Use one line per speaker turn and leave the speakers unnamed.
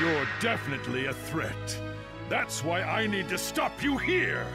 You're definitely a threat. That's why I need to stop you here!